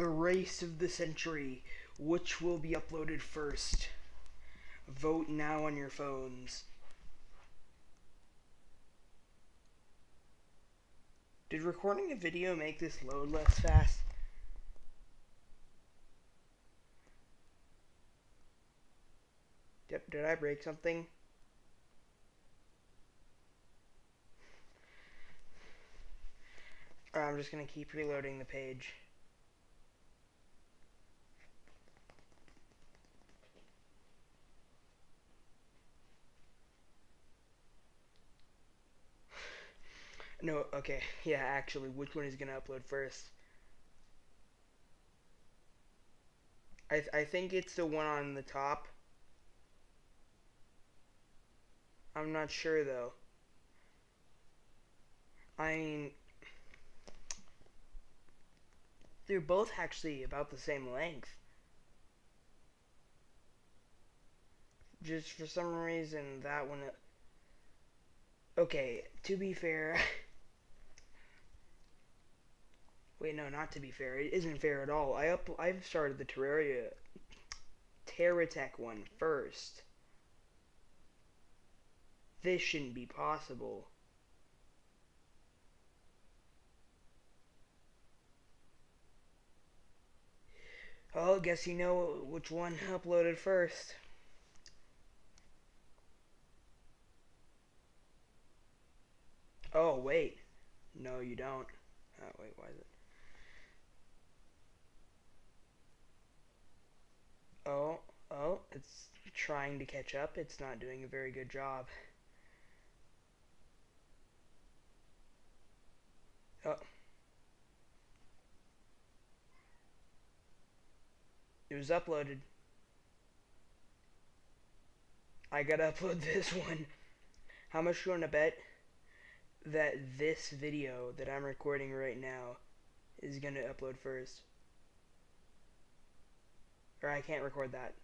The race of the century. Which will be uploaded first? Vote now on your phones. Did recording a video make this load less fast? Did, did I break something? I'm just going to keep reloading the page. No, okay. Yeah, actually, which one is going to upload first? I, th I think it's the one on the top. I'm not sure, though. I mean, they're both actually about the same length. Just for some reason, that one... Uh, okay, to be fair... Wait, no, not to be fair. It isn't fair at all. I up, I've started the Terraria, TerraTech one first. This shouldn't be possible. Oh, guess you know which one uploaded first. Oh, wait. No, you don't. Oh, wait, why is it? Oh, oh, it's trying to catch up. It's not doing a very good job. Oh. It was uploaded. I gotta upload this one. How much you want to bet that this video that I'm recording right now is gonna upload first? Or I can't record that.